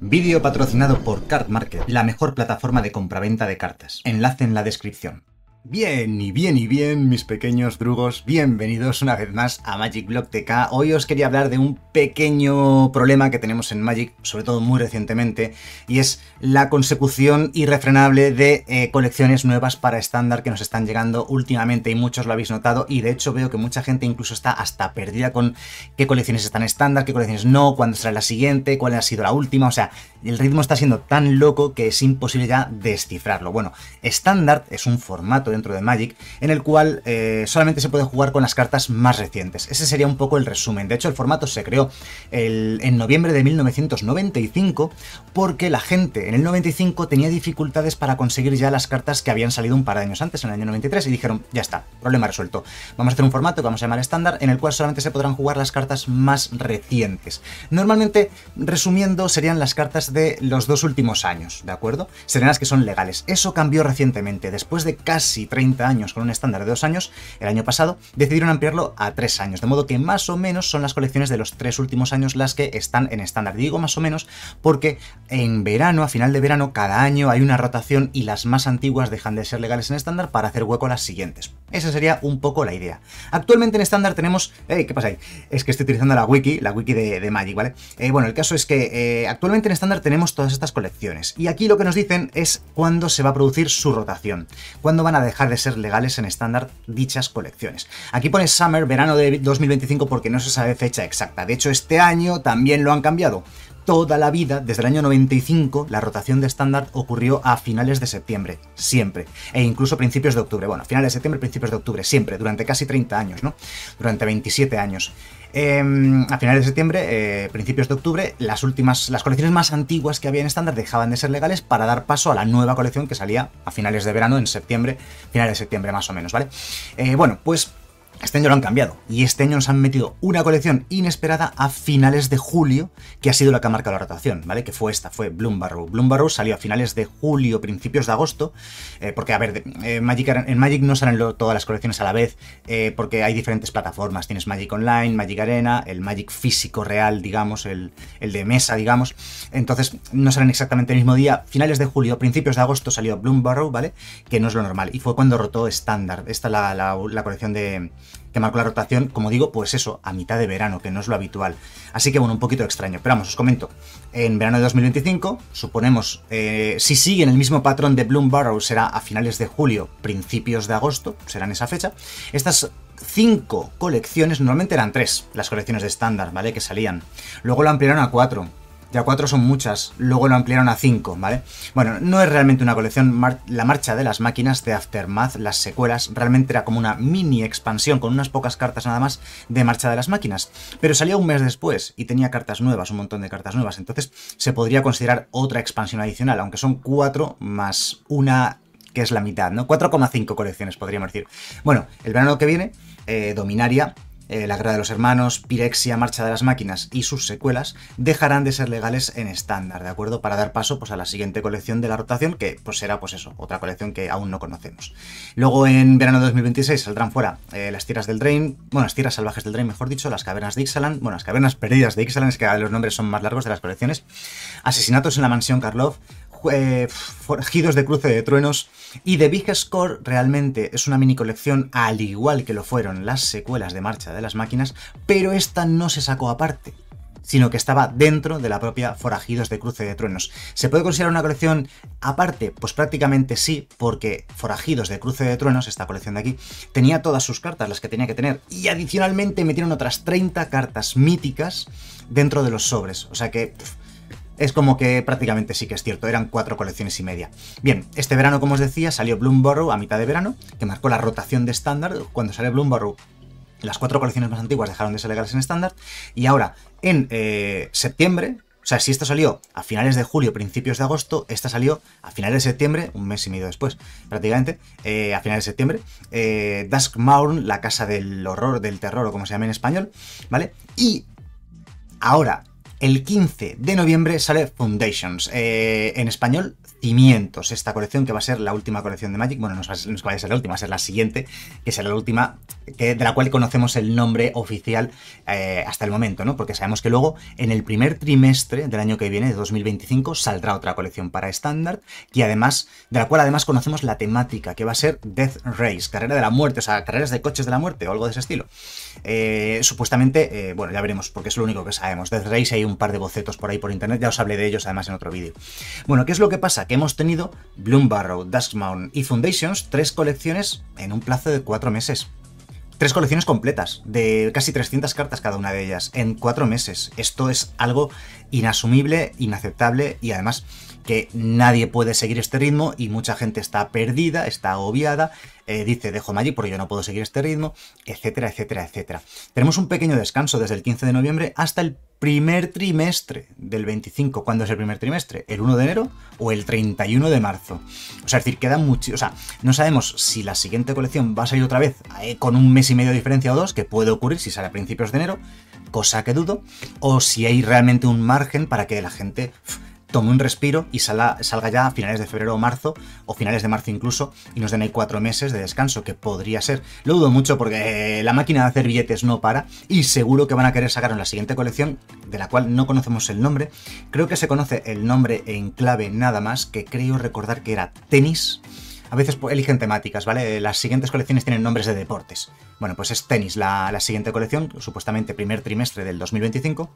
Vídeo patrocinado por Card Market, la mejor plataforma de compraventa de cartas. Enlace en la descripción. Bien, y bien, y bien, mis pequeños drugos, bienvenidos una vez más a Magic Block TK. Hoy os quería hablar de un pequeño problema que tenemos en Magic, sobre todo muy recientemente, y es la consecución irrefrenable de eh, colecciones nuevas para estándar que nos están llegando últimamente, y muchos lo habéis notado, y de hecho veo que mucha gente incluso está hasta perdida con qué colecciones están estándar, qué colecciones no, cuándo será la siguiente, cuál ha sido la última, o sea, el ritmo está siendo tan loco que es imposible ya descifrarlo. Bueno, estándar es un formato dentro de Magic, en el cual eh, solamente se puede jugar con las cartas más recientes. Ese sería un poco el resumen. De hecho, el formato se creó en noviembre de 1995 porque la gente en el 95 tenía dificultades para conseguir ya las cartas que habían salido un par de años antes, en el año 93, y dijeron, ya está, problema resuelto. Vamos a hacer un formato que vamos a llamar estándar, en el cual solamente se podrán jugar las cartas más recientes. Normalmente, resumiendo, serían las cartas de los dos últimos años, ¿de acuerdo? Serían las que son legales. Eso cambió recientemente, después de casi 30 años con un estándar de dos años, el año pasado, decidieron ampliarlo a tres años, de modo que más o menos son las colecciones de los tres últimos años las que están en estándar. Digo más o menos porque en verano, a final de verano, cada año hay una rotación y las más antiguas dejan de ser legales en estándar para hacer hueco a las siguientes. Esa sería un poco la idea. Actualmente en estándar tenemos... ¡Ey! ¿Qué pasa ahí? Es que estoy utilizando la wiki, la wiki de, Magic, ¿vale? Eh, bueno, el caso es que eh, actualmente en estándar tenemos todas estas colecciones. Y aquí lo que nos dicen es cuándo se va a producir su rotación. Cuándo van a dejar de ser legales en estándar dichas colecciones. Aquí pone Summer, verano de 2025 porque no se sabe fecha exacta. De hecho, este año también lo han cambiado. Toda la vida, desde el año 95, la rotación de estándar ocurrió a finales de septiembre, siempre, e incluso principios de octubre. Bueno, finales de septiembre, principios de octubre, siempre, durante casi 30 años, ¿no? Durante 27 años. Em, a finales de septiembre, eh, principios de octubre, las últimas, las colecciones más antiguas que había en estándar dejaban de ser legales para dar paso a la nueva colección que salía a finales de verano, en septiembre, finales de septiembre más o menos, ¿vale? Eh, bueno, pues este año lo han cambiado y este año nos han metido una colección inesperada a finales de julio, que ha sido la que ha marcado la rotación, ¿vale? Que fue esta, fue Bloom Barrow. Bloom Barrow salió a finales de julio, principios de agosto, eh, porque, a ver, eh, Magic, en Magic no salen todas las colecciones a la vez, eh, porque hay diferentes plataformas. Tienes Magic Online, Magic Arena, el Magic físico real, digamos, el, de mesa, digamos. Entonces, no salen exactamente el mismo día. Finales de julio, principios de agosto salió Bloom Barrow, ¿vale? Que no es lo normal. Y fue cuando rotó Standard. Esta es la colección de que marcó la rotación, como digo, pues eso, a mitad de verano, que no es lo habitual. Así que bueno, un poquito extraño. Pero vamos, os comento. En verano de 2025, suponemos, eh, si siguen el mismo patrón de Bloom Barrow, será a finales de julio, principios de agosto, serán esa fecha. Estas cinco colecciones, normalmente eran tres las colecciones de estándar, ¿vale? Que salían. Luego lo ampliaron a cuatro ya cuatro son muchas, luego lo ampliaron a cinco, ¿vale? Bueno, no es realmente una colección, la marcha de las máquinas de Aftermath, las secuelas, realmente era como una mini expansión con unas pocas cartas nada más de marcha de las máquinas, pero salía un mes después y tenía cartas nuevas, un montón de cartas nuevas, entonces se podría considerar otra expansión adicional, aunque son cuatro más una que es la mitad, ¿no? 4,5 colecciones podríamos decir. Bueno, el verano que viene, eh, Dominaria eh, la Guerra de los Hermanos, Pirexia, Marcha de las Máquinas y sus secuelas dejarán de ser legales en estándar, ¿de acuerdo? Para dar paso pues, a la siguiente colección de la rotación, que pues será pues eso, otra colección que aún no conocemos. Luego en verano de 2026 saldrán fuera eh, las tierras del Drain, bueno, las tierras salvajes del Drain, mejor dicho, las cavernas de Ixalan, bueno, las cavernas perdidas de Ixalan, es que los nombres son más largos de las colecciones, asesinatos en la mansión Karlov, eh, forjidos de cruce de truenos. Y The Big Score realmente es una mini colección, al igual que lo fueron las secuelas de marcha de las máquinas, pero esta no se sacó aparte sino que estaba dentro de la propia Forajidos de Cruce de Truenos. ¿Se puede considerar una colección aparte? Pues prácticamente sí, porque Forajidos de Cruce de Truenos, esta colección de aquí, tenía todas sus cartas, las que tenía que tener, y adicionalmente metieron otras 30 cartas míticas dentro de los sobres. O sea que es como que prácticamente sí que es cierto, eran cuatro colecciones y media. Bien, este verano, como os decía, salió Bloomburrow a mitad de verano, que marcó la rotación de estándar. Cuando sale Bloomburrow, las cuatro colecciones más antiguas dejaron de ser legales en estándar, y ahora, en eh, septiembre, o sea, si esto salió a finales de julio, principios de agosto, esta salió a finales de septiembre, un mes y medio después, prácticamente, eh, a finales de septiembre, eh, Dusk Mourn, la casa del horror, del terror, o como se llama en español, ¿vale? Y ahora, el 15 de noviembre sale Foundations, eh, en español Esta colección que va a ser la última colección de Magic, bueno, no, va a ser la última, va a ser la siguiente, que será la última que, de la cual conocemos el nombre oficial eh, hasta el momento, ¿no? Porque sabemos que luego en el primer trimestre del año que viene, de 2025, saldrá otra colección para estándar y además, de la cual además conocemos la temática, que va a ser Death Race, carrera de la muerte, o sea, carreras de coches de la muerte o algo de ese estilo. Eh, supuestamente, eh, bueno, ya veremos, porque es lo único que sabemos. Death Race hay un par de bocetos por ahí por internet, ya os hablé de ellos además en otro vídeo. Bueno, ¿qué es lo que pasa? Hemos tenido Bloom Barrow, Duskmount y Foundations, tres colecciones en un plazo de cuatro meses. Tres colecciones completas, de casi 300 cartas cada una de ellas, en cuatro meses. Esto es algo inasumible, inaceptable y además que nadie puede seguir este ritmo y mucha gente está perdida, está agobiada, eh, dice dejo Magic porque yo no puedo seguir este ritmo, etcétera, etcétera, etcétera. Tenemos un pequeño descanso desde el 15 de noviembre hasta el primer trimestre del 25. ¿Cuándo es el primer trimestre? ¿El 1 de enero o el 31 de marzo? O sea, es decir, queda mucho. O sea, no sabemos si la siguiente colección va a salir otra vez eh, con un mes y medio de diferencia o dos, que puede ocurrir si sale a principios de enero, cosa que dudo, o si hay realmente un margen para que la gente tome un respiro y salga, ya a finales de febrero o marzo, o finales de marzo incluso, y nos den ahí cuatro meses de descanso, que podría ser. Lo dudo mucho porque la máquina de hacer billetes no para, y seguro que van a querer sacar en la siguiente colección, de la cual no conocemos el nombre. Creo que se conoce el nombre en clave nada más, que creo recordar que era tenis. A veces eligen temáticas, ¿vale? Las siguientes colecciones tienen nombres de deportes. Bueno, pues es tenis la, la siguiente colección, supuestamente primer trimestre del 2025.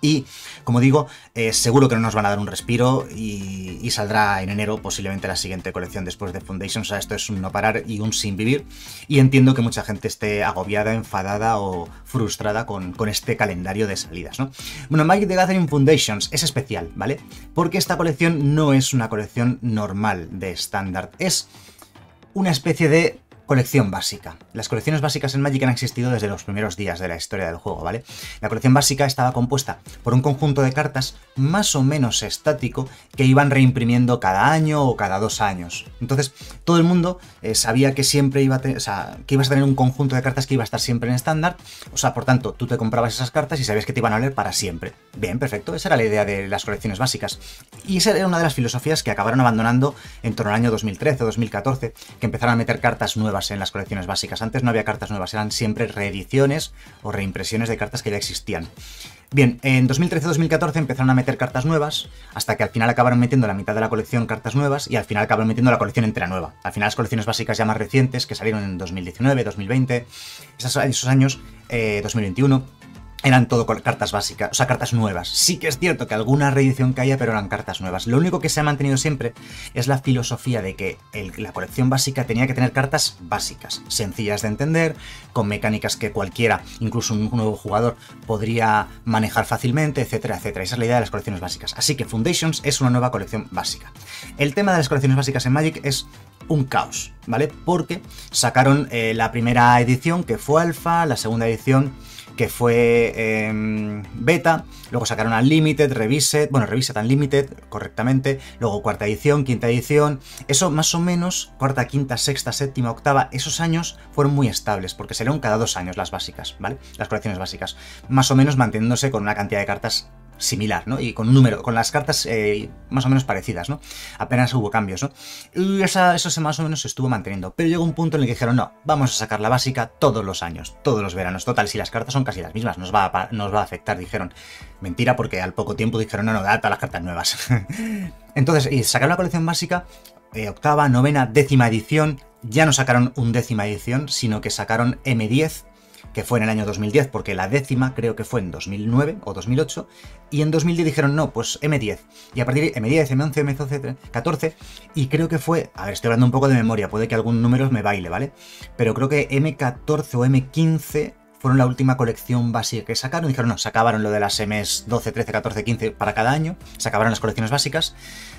Y, como digo, eh, seguro que no nos van a dar un respiro y, saldrá en enero posiblemente la siguiente colección después de Foundation. O sea, esto es un no parar y un sin vivir. Y entiendo que mucha gente esté agobiada, enfadada o frustrada con, este calendario de salidas, ¿no? Bueno, Magic the Gathering Foundations es especial, ¿vale? Porque esta colección no es una colección normal de estándar. Es una especie de colección básica. Las colecciones básicas en Magic han existido desde los primeros días de la historia del juego, ¿vale? La colección básica estaba compuesta por un conjunto de cartas más o menos estático que iban reimprimiendo cada año o cada dos años. Entonces, todo el mundo eh, sabía que siempre iba a tener, o sea, que ibas a tener un conjunto de cartas que iba a estar siempre en estándar. O sea, por tanto, tú te comprabas esas cartas y sabías que te iban a leer para siempre. Bien, perfecto. Esa era la idea de las colecciones básicas. Y esa era una de las filosofías que acabaron abandonando en torno al año 2013 o 2014, que empezaron a meter cartas nuevas en las colecciones básicas. Antes no había cartas nuevas, eran siempre reediciones o reimpresiones de cartas que ya existían. Bien, en 2013-2014 empezaron a meter cartas nuevas, hasta que al final acabaron metiendo la mitad de la colección cartas nuevas y al final acabaron metiendo la colección entera nueva. Al final las colecciones básicas ya más recientes, que salieron en 2019, 2020, esos, años, 2021, eh, eran todo cartas básicas, o sea, cartas nuevas. Sí que es cierto que alguna reedición caía, pero eran cartas nuevas. Lo único que se ha mantenido siempre es la filosofía de que la colección básica tenía que tener cartas básicas, sencillas de entender, con mecánicas que cualquiera, incluso un nuevo jugador, podría manejar fácilmente, etcétera, etcétera. Esa es la idea de las colecciones básicas. Así que Foundations es una nueva colección básica. El tema de las colecciones básicas en Magic es un caos, ¿vale? Porque sacaron eh, la primera edición, que fue alfa, la segunda edición que fue em, beta, luego sacaron Unlimited, Reviset, bueno, Reviset Unlimited, correctamente, luego cuarta edición, quinta edición, eso más o menos, cuarta, quinta, sexta, séptima, octava, esos años fueron muy estables, porque salieron cada dos años las básicas, ¿vale? Las colecciones básicas, más o menos manteniéndose con una cantidad de cartas similar, ¿no? Y con un número, con las cartas eh, más o menos parecidas, ¿no? Apenas hubo cambios, ¿no? Y eso se más o menos estuvo manteniendo. Pero llegó un punto en el que dijeron, no, vamos a sacar la básica todos los años, todos los veranos. Total, si las cartas son casi las mismas, nos va a, nos va a afectar, dijeron. Mentira, porque al poco tiempo dijeron, no, no, da las cartas nuevas. Entonces, y sacaron la colección básica, eh, octava, novena, décima edición. Ya no sacaron un décima edición, sino que sacaron M10, que fue en el año 2010, porque la décima creo que fue en 2009 o 2008, y en 2010 dijeron, no, pues M10, y a partir de M10, M11, M12, 14, y creo que fue, a ver, estoy hablando un poco de memoria, puede que algún número me baile, ¿vale? Pero creo que M14 o M15 fueron la última colección básica que sacaron. Dijeron, no, se acabaron lo de las MS 12, 13, 14, 15 para cada año. Se acabaron las colecciones básicas.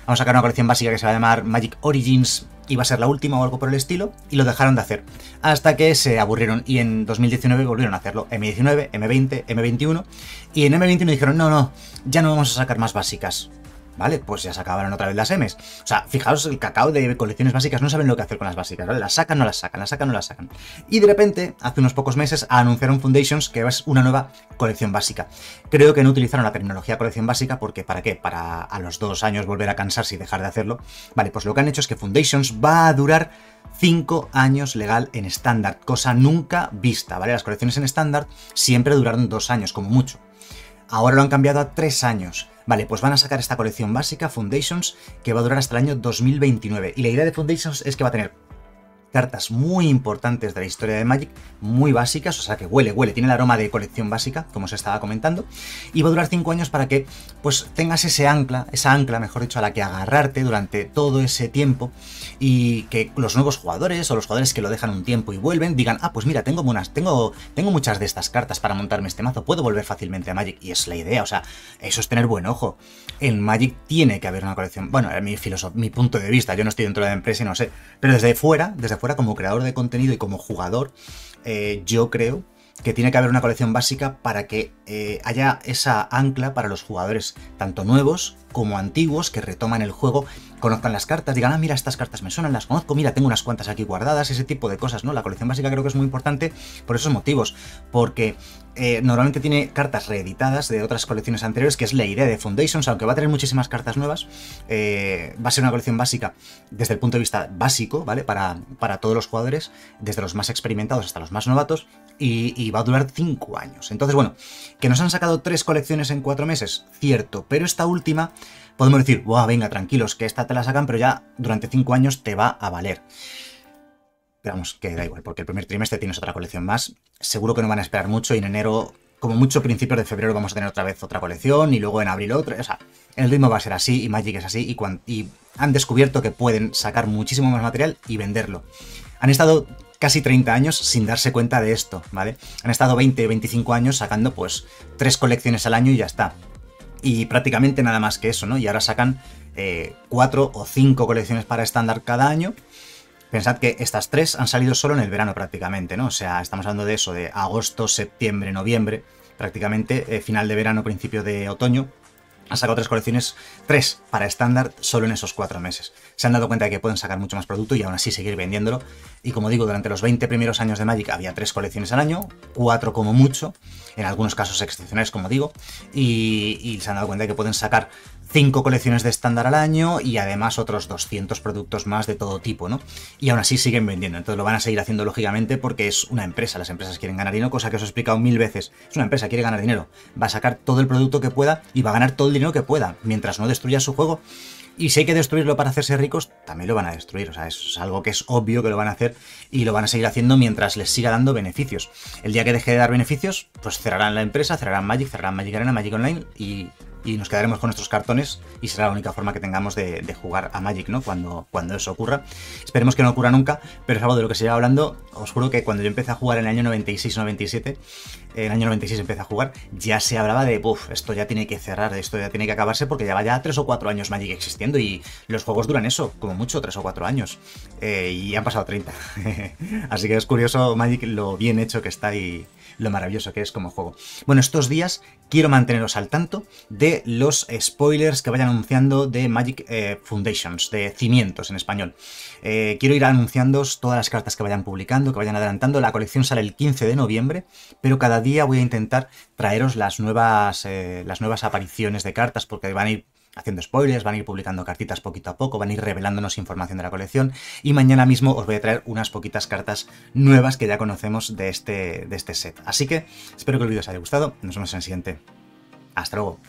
Vamos a sacar una colección básica que se va a llamar Magic Origins. Iba a ser la última o algo por el estilo. Y lo dejaron de hacer. Hasta que se aburrieron. Y en 2019 volvieron a hacerlo. M19, M20, M21. Y en M21 dijeron, no, no, ya no vamos a sacar más básicas. ¿Vale? Pues ya se acabaron otra vez las M's. O sea, fijaos, el cacao de colecciones básicas no saben lo que hacer con las básicas, ¿vale? Las sacan, no las sacan, las sacan, no las sacan. Y de repente, hace unos pocos meses, anunciaron Foundations que es una nueva colección básica. Creo que no utilizaron la terminología colección básica porque, ¿para qué? Para a los dos años volver a cansarse y dejar de hacerlo. Vale, pues lo que han hecho es que Foundations va a durar 5 años legal en estándar, cosa nunca vista, ¿vale? Las colecciones en estándar siempre duraron 2 años, como mucho. Ahora lo han cambiado a 3 años. Vale, pues van a sacar esta colección básica, Foundations, que va a durar hasta el año 2029. Y la idea de Foundations es que va a tener cartas muy importantes de la historia de Magic, muy básicas, o sea que huele, huele, tiene el aroma de colección básica, como se estaba comentando, y va a durar 5 años para que pues tengas ese ancla, esa ancla, mejor dicho, a la que agarrarte durante todo ese tiempo y que los nuevos jugadores o los jugadores que lo dejan un tiempo y vuelven digan, ah, pues mira, tengo, unas, tengo, muchas de estas cartas para montarme este mazo, puedo volver fácilmente a Magic, y es la idea, o sea, eso es tener buen ojo. En Magic tiene que haber una colección, bueno, mi, mi punto de vista, yo no estoy dentro de la empresa y no sé, pero desde fuera, desde fuera como creador de contenido y como jugador, eh, yo creo que tiene que haber una colección básica para que eh, haya esa ancla para los jugadores, tanto nuevos como antiguos, que retoman el juego, conozcan las cartas, digan, ah, mira, estas cartas me suenan, las conozco, mira, tengo unas cuantas aquí guardadas, ese tipo de cosas, ¿no? La colección básica creo que es muy importante por esos motivos, porque eh, normalmente tiene cartas reeditadas de otras colecciones anteriores, que es la idea de Foundations, aunque va a tener muchísimas cartas nuevas, eh, va a ser una colección básica desde el punto de vista básico, ¿vale? Para, para todos los jugadores, desde los más experimentados hasta los más novatos, y, va a durar 5 años. Entonces, bueno, que nos han sacado tres colecciones en 4 meses, cierto, pero esta última podemos decir, wow, venga, tranquilos, que esta te la sacan, pero ya durante 5 años te va a valer. Pero vamos, que da igual, porque el primer trimestre tienes otra colección más. Seguro que no van a esperar mucho y en enero, como mucho principios de febrero, vamos a tener otra vez otra colección y luego en abril otra. O sea, el ritmo va a ser así y Magic es así y, y han descubierto que pueden sacar muchísimo más material y venderlo. Han estado casi 30 años sin darse cuenta de esto, ¿vale? Han estado 20, 25 años sacando pues tres colecciones al año y ya está. Y prácticamente nada más que eso, ¿no? Y ahora sacan eh, cuatro o cinco colecciones para estándar cada año. Pensad que estas tres han salido solo en el verano prácticamente, ¿no? O sea, estamos hablando de eso, de agosto, septiembre, noviembre, prácticamente eh, final de verano, principio de otoño han sacado tres colecciones, tres para estándar, solo en esos cuatro meses. Se han dado cuenta de que pueden sacar mucho más producto y aún así seguir vendiéndolo. Y como digo, durante los 20 primeros años de Magic había tres colecciones al año, cuatro como mucho, en algunos casos excepcionales, como digo, y, se han dado cuenta de que pueden sacar 5 colecciones de estándar al año y además otros 200 productos más de todo tipo, ¿no? Y aún así siguen vendiendo, entonces lo van a seguir haciendo lógicamente porque es una empresa, las empresas quieren ganar dinero, cosa que os he explicado mil veces. Es una empresa, quiere ganar dinero, va a sacar todo el producto que pueda y va a ganar todo el dinero que pueda, mientras no destruya su juego. Y si hay que destruirlo para hacerse ricos, también lo van a destruir. O sea, es algo que es obvio que lo van a hacer y lo van a seguir haciendo mientras les siga dando beneficios. El día que deje de dar beneficios, pues cerrarán la empresa, cerrarán Magic, cerrarán Magic Arena, Magic Online y y nos quedaremos con nuestros cartones y será la única forma que tengamos de, jugar a Magic, ¿no? Cuando, cuando eso ocurra. Esperemos que no ocurra nunca, pero es algo de lo que se lleva hablando. Os juro que cuando yo empecé a jugar en el año 96-97, en el año 96 empecé a jugar, ya se hablaba de, uff, esto ya tiene que cerrar, esto ya tiene que acabarse porque ya va ya 3 o 4 años Magic existiendo y los juegos duran eso, como mucho, 3 o 4 años. Eh, y han pasado 30. Así que es curioso Magic lo bien hecho que está y lo maravilloso que es como juego. Bueno, estos días quiero manteneros al tanto de los spoilers que vayan anunciando de Magic eh, Foundations, de cimientos en español. Eh, quiero ir anunciando todas las cartas que vayan publicando, que vayan adelantando. La colección sale el 15 de noviembre, pero cada día voy a intentar traeros las nuevas, eh, las nuevas apariciones de cartas, porque van a ir haciendo spoilers, van a ir publicando cartitas poquito a poco, van a ir revelándonos información de la colección y mañana mismo os voy a traer unas poquitas cartas nuevas que ya conocemos de este, de este set. Así que espero que el vídeo os haya gustado, nos vemos en el siguiente. Hasta luego.